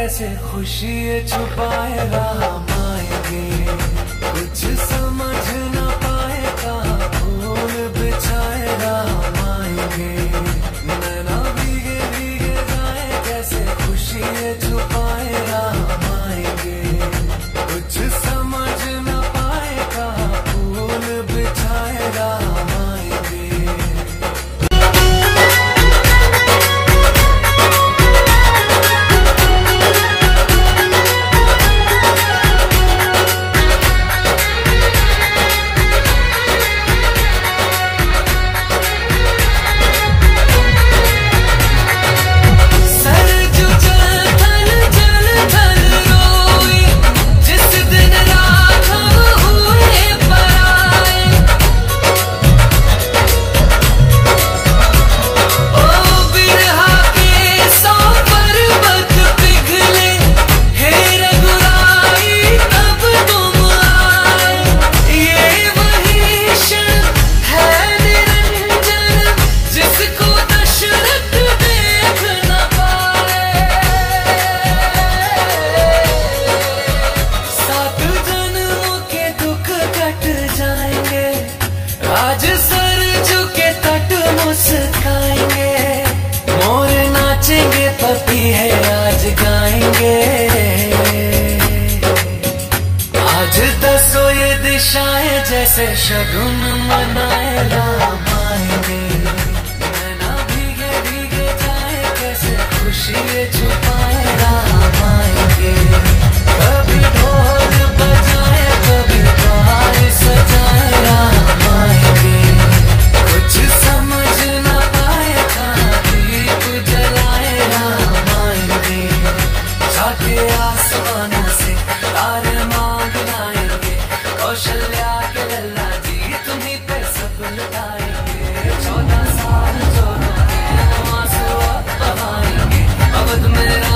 कैसे खुशी छुपाए रहा आएँगे आज गाएँगे आज दसो ये दिशाएँ जैसे शगुन मनाएगा से और मांगना आएँगे के लल्ला तुम्हें पे सब लुटाएँगे चौदह साल जो रोते मासूआ अब आएँगे अब मेरा